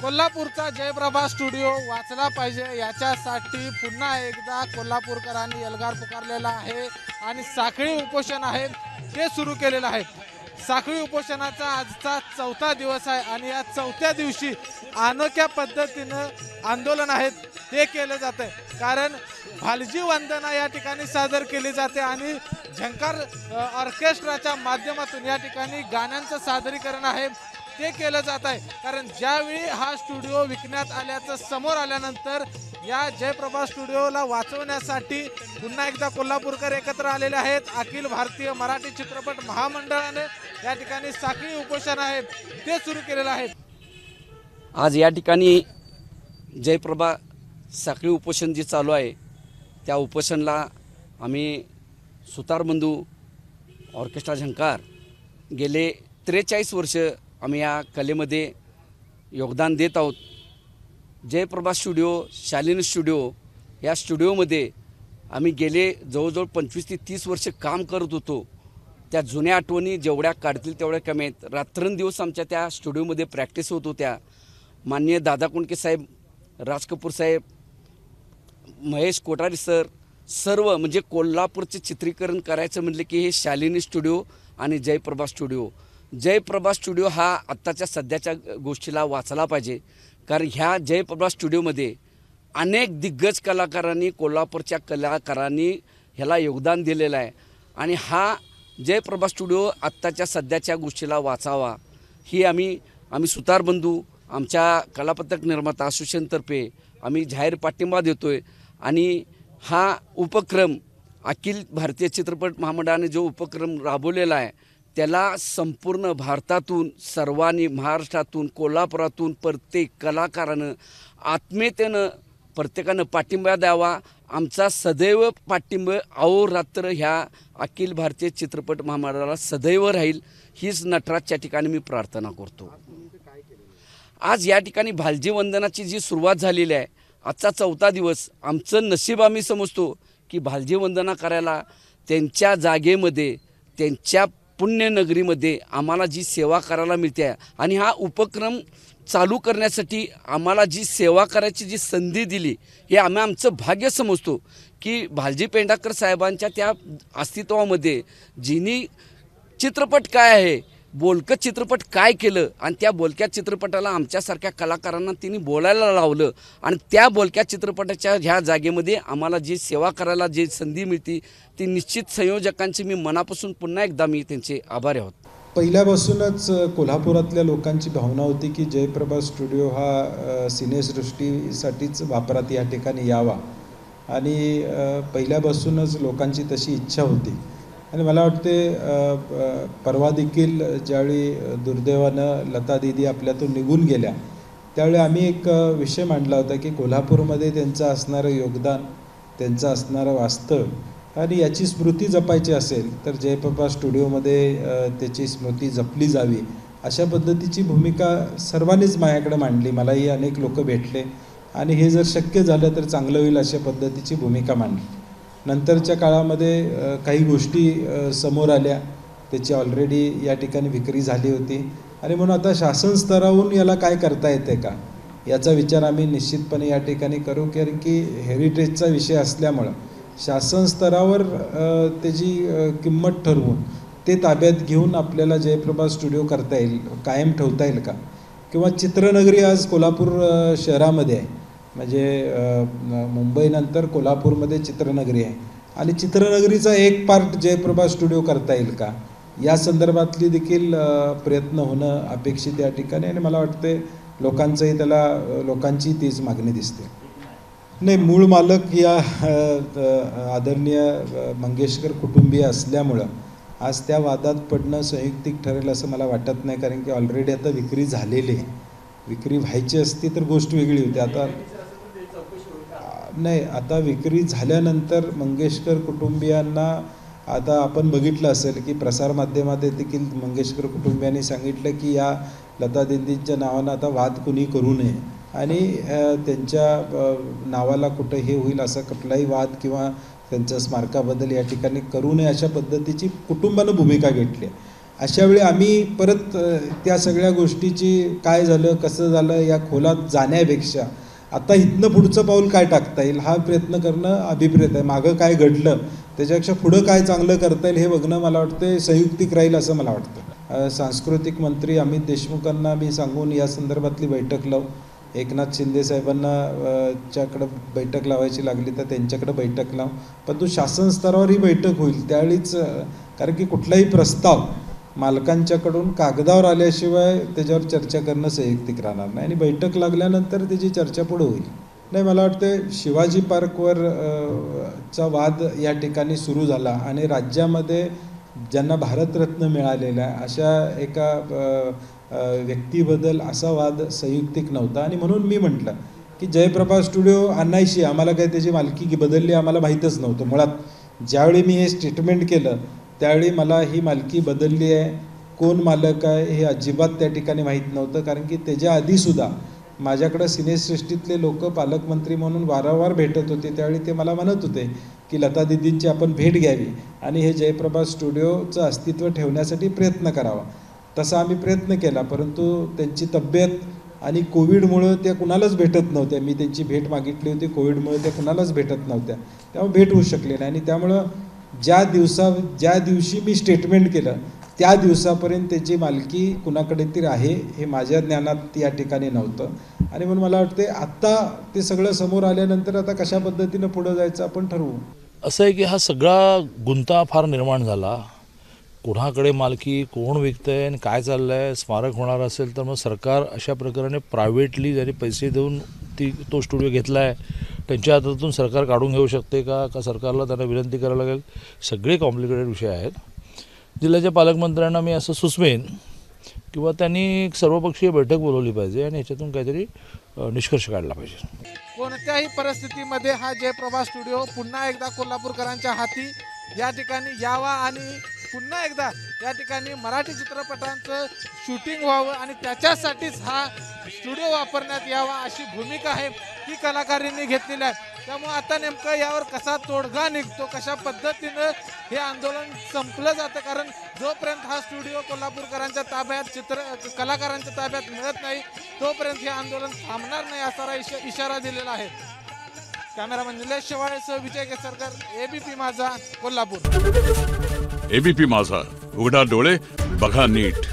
कोल्हापूरचा जयप्रभा स्टुडिओ वाचला पाहिजे. याच्यासाठी पुन्हा एकदा कोल्हापूरकरांनी एल्गार पुकारलेला आहे आणि साखळी उपोषण आहे ते सुरू केलेलं आहे. साखळी उपोषणाचा आजचा चौथा दिवस आहे आणि या चौथ्या दिवशी अनोख्या पद्धतीनं आंदोलन आहेत ते केलं जातं आहे कारण भालजी वंदना या ठिकाणी सादर केली जाते आणि झंकार ऑर्केस्ट्राच्या माध्यमातून या ठिकाणी गाण्यांचं सादरीकरण आहे. ते केलं जात आहे. कारण ज्यावेळी हा स्टुडिओ विकण्यात आल्याचं समोर आल्यानंतर या जयप्रभा स्टुडिओला वाचवण्यासाठी पुन्हा एकदा कोल्हापूरकर एकत्र आलेले आहेत. अखिल भारतीय मराठी चित्रपट महामंडळाने या ठिकाणी साखळी उपोषण आहे ते सुरू केलेलं आहे. आज या ठिकाणी जयप्रभा साखळी उपोषण जे चालू आहे त्या उपोषणला आम्ही सुतारबंधू ऑर्केस्ट्रा झंकार गेले त्रेचाळीस वर्ष आम्ही या कलेमध्ये योगदान देत आहोत. जयप्रभा स्टुडिओ शालिनी स्टुडिओ या स्टुडिओमध्ये आम्ही गेले जवळजवळ पंचवीस ते तीस वर्ष काम करत होतो. त्या जुन्या आठवणी जेवढ्या काढतील तेवढ्या कमी आहेत. रात्रंदिवस आमच्या त्या स्टुडिओमध्ये प्रॅक्टिस होत होत्या. माननीय दादा कुंडके साहेब राज कपूर साहेब महेश कोठारी सर सर्व म्हणजे कोल्हापूरचे चित्रीकरण करायचं म्हटलं की हे शालिनी स्टुडिओ आणि जयप्रभा स्टुडिओ. जयप्रभा स्टुडिओ हा आत्ताच्या सध्याच्या गोष्टीला वाचला पाहिजे. कारण ह्या जयप्रभा स्टुडिओमध्ये अनेक दिग्गज कलाकारांनी कोल्हापूरच्या कलाकारांनी ह्याला योगदान दिलेलं आहे. आणि हा जयप्रभा स्टुडिओ आत्ताच्या सध्याच्या गोष्टीला वाचावा. ही आम्ही आम्ही सुतारबंधू आमच्या कलापथक निर्माता असोसिएशनतर्फे आम्ही जाहीर पाठिंबा देतो आहे आणि हा उपक्रम अखिल भारतीय चित्रपट महामंडळाने जो उपक्रम राबवलेला आहे त्याला संपूर्ण भारतातून सर्वांनी महाराष्ट्रातून कोल्हापुरातून प्रत्येक कलाकारानं आत्मीयतेनं प्रत्येकानं पाठिंबा द्यावा. आमचा सदैव पाठिंब अहोरात्र ह्या अखिल भारतीय चित्रपट महामंडळाला सदैव राहील. हीच नटराजच्या ठिकाणी मी प्रार्थना करतो. आज या ठिकाणी भालजी वंदनाची जी सुरुवात झालेली आहे आजचा चौथा दिवस आमचं नशीब आम्ही समजतो की भालजी वंदना करायला त्यांच्या जागेमध्ये त्यांच्या पुण्यनगरीमध्ये आम्हाला जी सेवा करायला मिळते आहे आणि हा उपक्रम चालू करण्यासाठी आम्हाला जी सेवा करायची जी संधी दिली हे आम्ही आमचं भाग्य समजतो की भालजी पेंडाकर साहेबांच्या त्या अस्तित्वामध्ये जिनी चित्रपट काय आहे बोलकं चित्रपट काय केलं आणि त्या बोलक्या चित्रपटाला आमच्यासारख्या कलाकारांना तिने बोलायला लावलं आणि त्या बोलक्या चित्रपटाच्या ह्या जागेमध्ये आम्हाला जी सेवा करायला जी संधी मिळते ती निश्चित संयोजकांची मी मनापासून पुन्हा एकदा मी त्यांचे आभारी आहोत. पहिल्यापासूनच कोल्हापुरातल्या लोकांची भावना होती की जयप्रभा स्टुडिओ हा सिनेसृष्टीसाठीच वापरात या ठिकाणी यावा. आणि पहिल्यापासूनच लोकांची तशी इच्छा होती. आणि मला वाटते परवा देखील ज्यावेळी दुर्दैवानं लता दिदी आपल्यातून निघून गेल्या त्यावेळी आम्ही एक विषय मांडला होता की कोल्हापूरमध्ये त्यांचं असणारं योगदान त्यांचं असणारं वास्तव आणि याची स्मृती जपायची असेल तर जयप्रभा स्टुडिओमध्ये त्याची स्मृती जपली जावी अशा पद्धतीची भूमिका सर्वांनीच माझ्याकडे मांडली. मलाही अनेक लोक भेटले आणि हे जर शक्य झालं तर चांगलं होईल अशा पद्धतीची भूमिका मांडली. नंतरच्या काळामध्ये काही गोष्टी समोर आल्या. त्याची ऑलरेडी या ठिकाणी विक्री झाली होती. आणि म्हणून आता शासन स्तरावरून याला काय करता येते का? याचा विचार आम्ही निश्चितपणे या ठिकाणी करू कारण की हेरिटेजचा विषय असल्यामुळं शासन स्तरावर त्याची किंमत ठरवून ते ताब्यात घेऊन आपल्याला जयप्रभा स्टुडिओ करता येईल कायम ठेवता येईल का? किंवा चित्रनगरी आज कोल्हापूर शहरामध्ये आहे. म्हणजे मुंबईनंतर कोल्हापूरमध्ये चित्रनगरी आहे. आणि चित्रनगरीचा एक पार्ट जयप्रभा स्टुडिओ करता येईल का? या संदर्भातली देखील प्रयत्न होणं अपेक्षित या ठिकाणी आणि मला वाटते लोकांचंही त्याला लोकांची तीच मागणी दिसते. नाही मूळ मालक या आदरणीय मंगेशकर कुटुंबीय असल्यामुळं आज त्या वादात पडणं संयुक्तिक ठरेल असं मला वाटत नाही कारण की ऑलरेडी आता विक्री झालेली आहे. विक्री व्हायची असती तर गोष्ट वेगळी होती. आता नाही आता विक्री झाल्यानंतर मंगेशकर कुटुंबियांना आता आपण बघितलं असेल की प्रसारमाध्यमात देखील मंगेशकर कुटुंबियांनी सांगितलं की या लता दिंदींच्या नावानं आता वाद कुणी करू नये आणि त्यांच्या नावाला कुठं हे होईल असा कुठलाही वाद किंवा त्यांच्या स्मारकाबद्दल या ठिकाणी करू नये अशा पद्धतीची कुटुंबानं भूमिका घेतली आहे. अशा वेळी आम्ही परत त्या सगळ्या गोष्टीची काय झालं कसं झालं या खोलात जाण्यापेक्षा आता इथनं पुढचं पाऊल काय टाकता येईल? हा प्रयत्न करणं अभिप्रेत आहे. मागं काय घडलं? त्याच्यापेक्षा पुढं काय चांगलं करता येईल हे बघणं मला वाटतं संयुक्तिक राहील असं मला वाटतं. सांस्कृतिक मंत्री अमित देशमुखांना मी सांगून या संदर्भातली बैठक लावू. एकनाथ शिंदे साहेबांना च्याकडं बैठक लावायची लागली तर त्यांच्याकडं बैठक लाव. पण तो शासन स्तरावर ही बैठक होईल त्यावेळीच कारण की कुठलाही प्रस्ताव मालकांच्याकडून कागदावर आल्याशिवाय त्याच्यावर चर्चा करणं संयुक्तिक राहणार नाही. आणि बैठक लागल्यानंतर त्याची चर्चा पुढे होईल. नाही मला वाटतं शिवाजी पार्कवर चा वाद या ठिकाणी सुरू झाला आणि राज्यामध्ये ज्यांना भारतरत्न मिळालेला आहे अशा एका व्यक्तीबद्दल असा वाद संयुक्तिक नव्हता. आणि म्हणून मी म्हटलं की जयप्रभा स्टुडिओ आणायशी आम्हाला काही त्याची मालकी बदलली आम्हाला माहीतच नव्हतं. मुळात ज्यावेळी मी हे स्टेटमेंट केलं त्यावेळी मला ही मालकी बदलली आहे. कोण मालक आहे हे अजिबात त्या ठिकाणी माहीत नव्हतं. कारण की त्याच्या आधीसुद्धा माझ्याकडं सिनेसृष्टीतले लोक पालकमंत्री म्हणून वारंवार भेटत होते. त्यावेळी ते मला म्हणत होते की लता दिदींची आपण भेट घ्यावी आणि हे जयप्रभा स्टुडिओचं अस्तित्व ठेवण्यासाठी प्रयत्न करावा. तसा आम्ही प्रयत्न केला. परंतु त्यांची तब्येत आणि कोविडमुळं त्या कुणालाच भेटत नव्हत्या. मी त्यांची भेट मागितली होती. कोविडमुळे त्या कुणालाच भेटत नव्हत्या. त्यामुळे भेट होऊ शकली नाही आणि त्यामुळं ज्या दिवसा ज्या दिवशी मी स्टेटमेंट केलं त्या दिवसापर्यंत त्याची मालकी कुणाकडे तरी आहे हे माझ्या ज्ञानात या ठिकाणी नव्हतं. आणि म्हणून मला वाटते आत्ता ते सगळं समोर आल्यानंतर आता कशा पद्धतीनं पुढं जायचं आपण ठरवू? असं आहे की हा सगळा गुंता फार निर्माण झाला. कुणाकडे मालकी कोण विकतंय आणि काय चाललं आहे स्मारक होणार असेल तर मग सरकार अशा प्रकारे प्रायव्हेटली जरी पैसे देऊन ती तो स्टुडिओ घेतला आहे त्यांच्या हातातून सरकार काढून घेऊ शकते का? का सरकारला त्यांना विनंती करायला लागेल? सगळे कॉम्प्लिकेटेड विषय आहेत. जिल्ह्याच्या पालकमंत्र्यांना मी असं सुचवेन किंवा त्यांनी एक सर्वपक्षीय बैठक बोलवली पाहिजे आणि याच्यातून काहीतरी निष्कर्ष काढला पाहिजे. कोणत्याही परिस्थितीमध्ये हा जयप्रभा स्टुडिओ पुन्हा एकदा कोल्हापूरकरांच्या हाती या ठिकाणी यावा आणि पुन्हा एकदा या ठिकाणी मराठी चित्रपटांचं शूटिंग व्हावं आणि त्याच्यासाठीच हा स्टुडिओ वापरण्यात यावा अशी भूमिका आहे ती कलाकारांनी घेतलेली आहे. त्यामुळे आता नेमकं यावर कसा तोडगा निघतो कशा पद्धतीनं हे आंदोलन संपलं जातं? कारण जोपर्यंत हा स्टुडिओ कोल्हापूरकरांच्या ताब्यात चित्र कलाकारांच्या ताब्यात मिळत नाही तोपर्यंत हे आंदोलन थांबणार नाही असा इश- इशारा दिलेला आहे. कॅमेरामन निलेश शेवाळेसह विजय केसरकर एबीपी माझा कोल्हापूर. एबीपी माझा. उघडा डोळे बघा नीट.